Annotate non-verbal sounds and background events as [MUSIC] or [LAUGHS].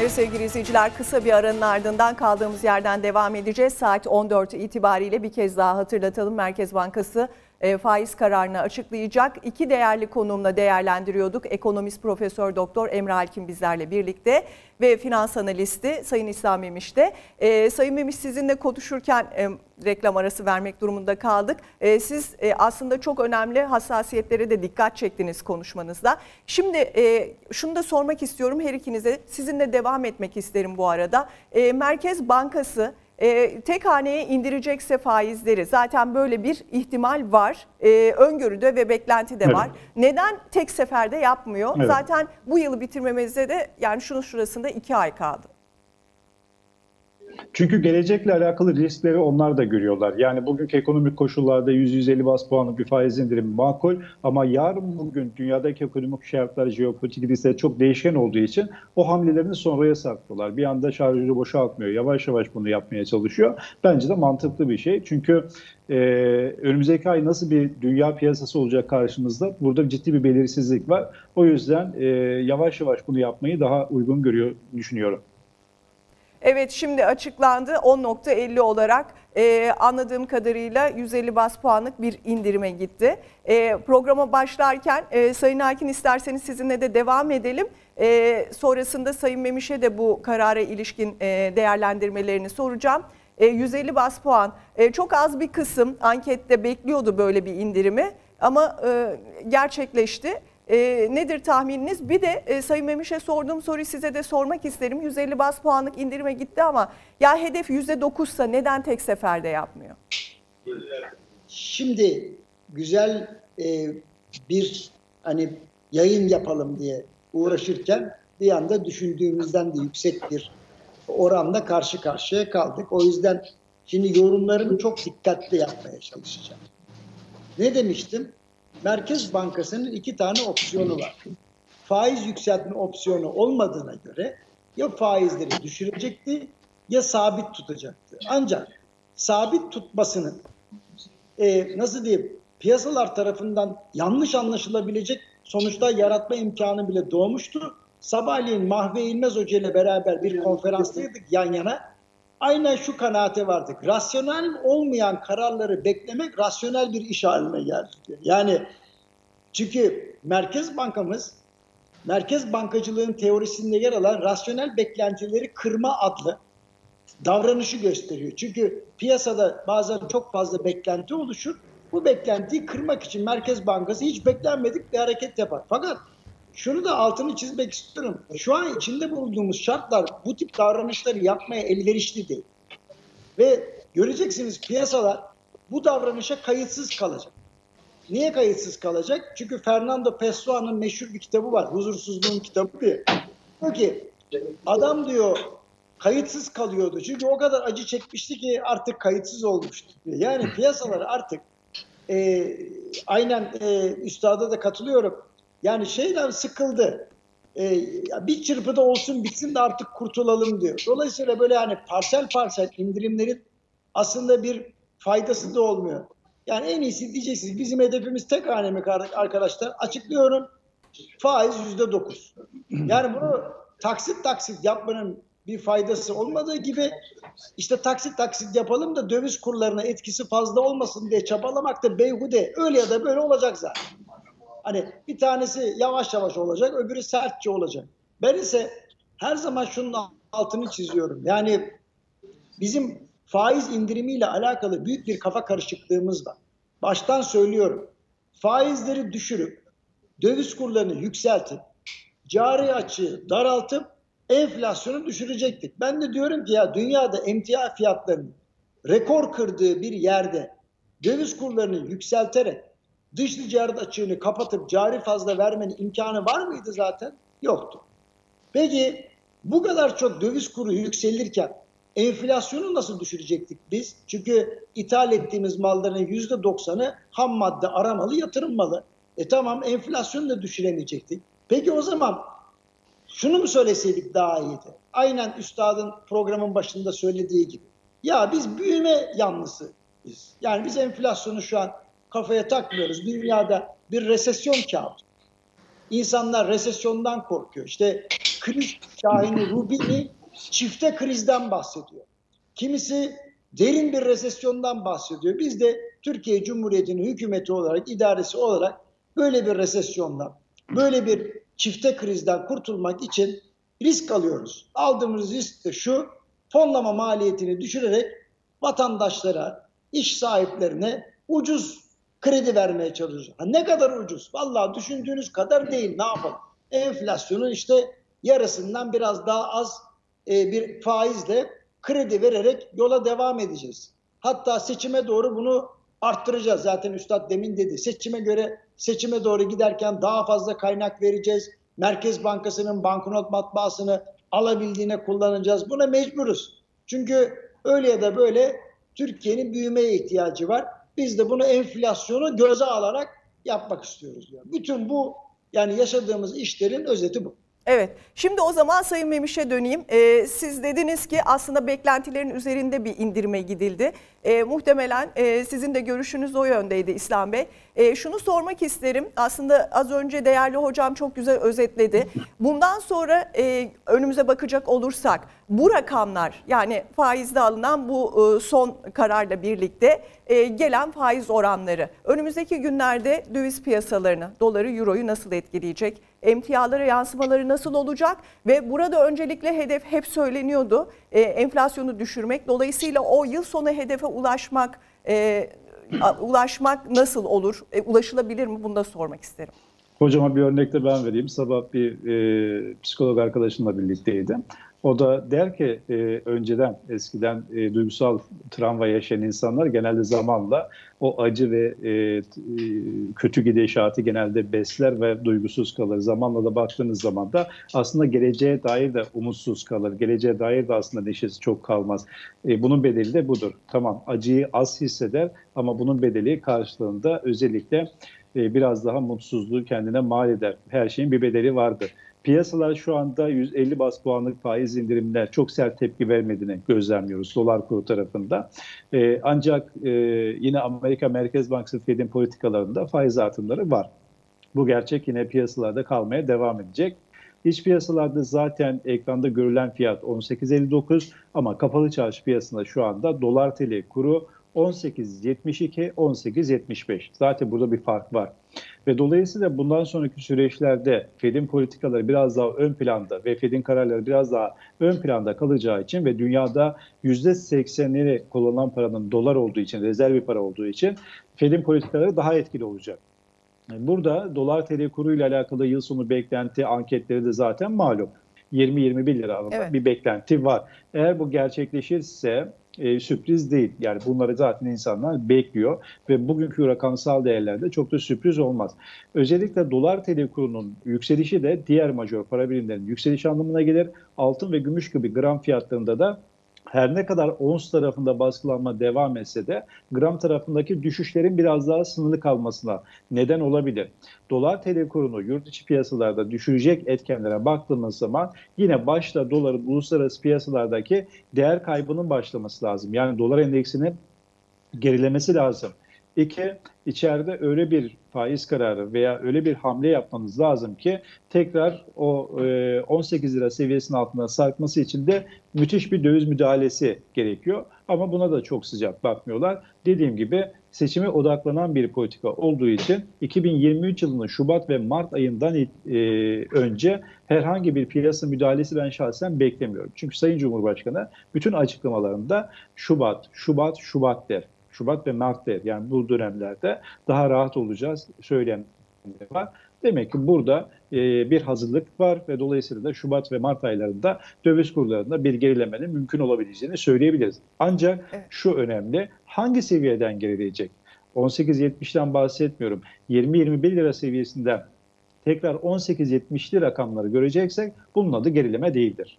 Evet sevgili izleyiciler kısa bir aranın ardından kaldığımız yerden devam edeceğiz. Saat 14 itibariyle bir kez daha hatırlatalım. Merkez Bankası e, faiz kararını açıklayacak. İki değerli konuğumla değerlendiriyorduk. Ekonomist Profesör Doktor Emre Alkin bizlerle birlikte ve finans analisti Sayın İslam Memiş de. E, Sayın Memiş sizinle konuşurken e, reklam arası vermek durumunda kaldık. E, siz e, aslında çok önemli hassasiyetlere de dikkat çektiniz konuşmanızda. Şimdi e, şunu da sormak istiyorum her ikinize. Sizinle devam etmek isterim bu arada. E, Merkez Bankası e, tek haneye indirecekse faizleri zaten böyle bir ihtimal var. E, öngörüde ve beklenti de Evet. var. Neden tek seferde yapmıyor? Evet. Zaten bu yılı bitirmemizde de yani şunun şurasında iki ay kaldı. Çünkü gelecekle alakalı riskleri onlar da görüyorlar. Yani bugünkü ekonomik koşullarda 100-150 bas puanlık bir faiz indirimi makul ama yarın bugün dünyadaki ekonomik şartlar, jeopolitik riskler çok değişken olduğu için o hamlelerini sonraya saklıyorlar. Bir anda şarjörü boşaltmıyor. Yavaş yavaş bunu yapmaya çalışıyor. Bence de mantıklı bir şey. Çünkü e, önümüzdeki ay nasıl bir dünya piyasası olacak karşımızda? Burada ciddi bir belirsizlik var. O yüzden e, yavaş yavaş bunu yapmayı daha uygun görüyor, düşünüyorum. Evet şimdi açıklandı 10.50 olarak e, anladığım kadarıyla 150 bas puanlık bir indirime gitti. E, programa başlarken e, Sayın Hakin isterseniz sizinle de devam edelim. E, sonrasında Sayın Memiş'e de bu karara ilişkin e, değerlendirmelerini soracağım. E, 150 bas puan e, çok az bir kısım ankette bekliyordu böyle bir indirimi ama e, gerçekleşti. E, nedir tahmininiz? Bir de e, Sayın Memiş'e sorduğum soruyu size de sormak isterim. 150 bas puanlık indirime gitti ama ya hedef %9'sa neden tek seferde yapmıyor? Şimdi güzel e, bir hani yayın yapalım diye uğraşırken bir anda düşündüğümüzden de yüksek bir oranla karşı karşıya kaldık. O yüzden şimdi yorumlarımı çok dikkatli yapmaya çalışacağım. Ne demiştim? Merkez Bankası'nın iki tane opsiyonu var. Faiz yükseltme opsiyonu olmadığına göre ya faizleri düşürecekti ya sabit tutacaktı. Ancak sabit tutmasının e, nasıl diyeyim piyasalar tarafından yanlış anlaşılabilecek sonuçlar yaratma imkanı bile doğmuştu. Sabahleyin Mahve İlmez Hoca ile beraber bir konferanstaydık yan yana. Aynen şu kanaate vardık. Rasyonel olmayan kararları beklemek rasyonel bir iş haline geldi. Yani çünkü Merkez Bankamız Merkez bankacılığın teorisinde yer alan rasyonel beklentileri kırma adlı davranışı gösteriyor. Çünkü piyasada bazen çok fazla beklenti oluşur. Bu beklentiyi kırmak için Merkez Bankası hiç beklenmedik bir hareket yapar. Fakat şunu da altını çizmek istiyorum. Şu an içinde bulunduğumuz şartlar bu tip davranışları yapmaya elverişli değil. Ve göreceksiniz piyasalar bu davranışa kayıtsız kalacak. Niye kayıtsız kalacak? Çünkü Fernando Pessoa'nın meşhur bir kitabı var. Huzursuzluğun kitabı diye. Diyor ki adam diyor kayıtsız kalıyordu. Çünkü o kadar acı çekmişti ki artık kayıtsız olmuştu. diyor. Yani piyasalar artık e, aynen e, üstada da katılıyorum. Yani şeyden sıkıldı. E, ya bir çırpıda olsun bitsin de artık kurtulalım diyor. Dolayısıyla böyle hani parsel parsel indirimlerin aslında bir faydası da olmuyor. Yani en iyisi diyeceksiniz bizim hedefimiz tek hane mi arkadaşlar? Açıklıyorum. Faiz yüzde dokuz. Yani bunu taksit taksit yapmanın bir faydası olmadığı gibi işte taksit taksit yapalım da döviz kurlarına etkisi fazla olmasın diye çabalamak da beyhude. Öyle ya da böyle olacak zaten. Hani bir tanesi yavaş yavaş olacak, öbürü sertçe olacak. Ben ise her zaman şunun altını çiziyorum. Yani bizim faiz indirimiyle alakalı büyük bir kafa karışıklığımız var. Baştan söylüyorum. Faizleri düşürüp, döviz kurlarını yükseltip, cari açığı daraltıp enflasyonu düşürecektik. Ben de diyorum ki ya dünyada emtia fiyatlarının rekor kırdığı bir yerde döviz kurlarını yükselterek dış ticaret açığını kapatıp cari fazla vermenin imkanı var mıydı zaten? Yoktu. Peki bu kadar çok döviz kuru yükselirken enflasyonu nasıl düşürecektik biz? Çünkü ithal ettiğimiz malların yüzde doksanı ham madde aramalı, yatırılmalı. E tamam enflasyonu da düşüremeyecektik. Peki o zaman şunu mu söyleseydik daha iyiydi? Aynen üstadın programın başında söylediği gibi. Ya biz büyüme yanlısı biz. Yani biz enflasyonu şu an kafaya takmıyoruz. Dünyada bir resesyon kağıdı. İnsanlar resesyondan korkuyor. İşte kriz şahini Rubini çifte krizden bahsediyor. Kimisi derin bir resesyondan bahsediyor. Biz de Türkiye Cumhuriyeti'nin hükümeti olarak, idaresi olarak böyle bir resesyondan, böyle bir çifte krizden kurtulmak için risk alıyoruz. Aldığımız risk de şu, fonlama maliyetini düşürerek vatandaşlara, iş sahiplerine ucuz kredi vermeye çalışıyoruz. Ha, ne kadar ucuz? Vallahi düşündüğünüz kadar değil. Ne yapalım? Enflasyonun işte yarısından biraz daha az e, bir faizle kredi vererek yola devam edeceğiz. Hatta seçime doğru bunu arttıracağız. Zaten Üstad demin dedi. Seçime göre seçime doğru giderken daha fazla kaynak vereceğiz. Merkez Bankası'nın banknot matbaasını alabildiğine kullanacağız. Buna mecburuz. Çünkü öyle ya da böyle Türkiye'nin büyümeye ihtiyacı var. Biz de bunu enflasyonu göze alarak yapmak istiyoruz. Yani. Bütün bu yani yaşadığımız işlerin özeti bu. Evet. Şimdi o zaman Sayın Memiş'e döneyim. Ee, siz dediniz ki aslında beklentilerin üzerinde bir indirime gidildi. Ee, muhtemelen e, sizin de görüşünüz o yöndeydi İslam Bey. E, şunu sormak isterim. Aslında az önce değerli hocam çok güzel özetledi. [LAUGHS] Bundan sonra e, önümüze bakacak olursak bu rakamlar yani faizde alınan bu e, son kararla birlikte e, gelen faiz oranları önümüzdeki günlerde döviz piyasalarını, doları, euroyu nasıl etkileyecek? Emtialara yansımaları nasıl olacak? Ve burada öncelikle hedef hep söyleniyordu e, enflasyonu düşürmek. Dolayısıyla o yıl sonu hedefe ulaşmak e, ulaşmak nasıl olur? E, ulaşılabilir mi? Bunu da sormak isterim. Hocama bir örnek de ben vereyim. Sabah bir e, psikolog arkadaşımla birlikteydim. O da der ki e, önceden eskiden e, duygusal travma yaşayan insanlar genelde zamanla o acı ve e, e, kötü gidişatı genelde besler ve duygusuz kalır. Zamanla da baktığınız zaman da aslında geleceğe dair de umutsuz kalır. Geleceğe dair de aslında neşesi çok kalmaz. E, bunun bedeli de budur. Tamam acıyı az hisseder ama bunun bedeli karşılığında özellikle e, biraz daha mutsuzluğu kendine mal eder. Her şeyin bir bedeli vardır. Piyasalar şu anda 150 bas puanlık faiz indirimler çok sert tepki vermediğini gözlemliyoruz dolar kuru tarafında. Ee, ancak e, yine Amerika Merkez Bankası Fed'in politikalarında faiz artımları var. Bu gerçek yine piyasalarda kalmaya devam edecek. İç piyasalarda zaten ekranda görülen fiyat 18.59 ama kapalı çarşı piyasasında şu anda dolar TL kuru 18.72, 18.75. Zaten burada bir fark var. Ve dolayısıyla bundan sonraki süreçlerde Fed'in politikaları biraz daha ön planda ve Fed'in kararları biraz daha ön planda kalacağı için ve dünyada %80'leri kullanılan paranın dolar olduğu için, rezerv bir para olduğu için Fed'in politikaları daha etkili olacak. Burada dolar TL kuru ile alakalı yıl sonu beklenti anketleri de zaten malum. 20-21 lira arasında evet. bir beklenti var. Eğer bu gerçekleşirse e, sürpriz değil. Yani bunları zaten insanlar bekliyor ve bugünkü rakamsal değerlerde çok da sürpriz olmaz. Özellikle dolar TL kurunun yükselişi de diğer major para birimlerinin yükselişi anlamına gelir. Altın ve gümüş gibi gram fiyatlarında da her ne kadar ons tarafında baskılanma devam etse de gram tarafındaki düşüşlerin biraz daha sınırlı kalmasına neden olabilir. Dolar TL kurunu yurt içi piyasalarda düşürecek etkenlere baktığımız zaman yine başta doların uluslararası piyasalardaki değer kaybının başlaması lazım. Yani dolar endeksinin gerilemesi lazım. İki, içeride öyle bir faiz kararı veya öyle bir hamle yapmanız lazım ki tekrar o 18 e, lira seviyesinin altına sarkması için de müthiş bir döviz müdahalesi gerekiyor. Ama buna da çok sıcak bakmıyorlar. Dediğim gibi seçime odaklanan bir politika olduğu için 2023 yılının Şubat ve Mart ayından e, önce herhangi bir piyasa müdahalesi ben şahsen beklemiyorum. Çünkü Sayın Cumhurbaşkanı bütün açıklamalarında Şubat, Şubat, Şubat der. Şubat ve Mart'ta yani bu dönemlerde daha rahat olacağız söyleyen var. Demek ki burada e, bir hazırlık var ve dolayısıyla da Şubat ve Mart aylarında döviz kurlarında bir gerilemenin mümkün olabileceğini söyleyebiliriz. Ancak evet. şu önemli, hangi seviyeden gerileyecek? 18.70'den bahsetmiyorum. 20-21 lira seviyesinden tekrar 18.70'li rakamları göreceksek bunun adı gerileme değildir.